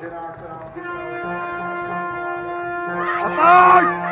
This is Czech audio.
ženách se nám připravuje. Otáž!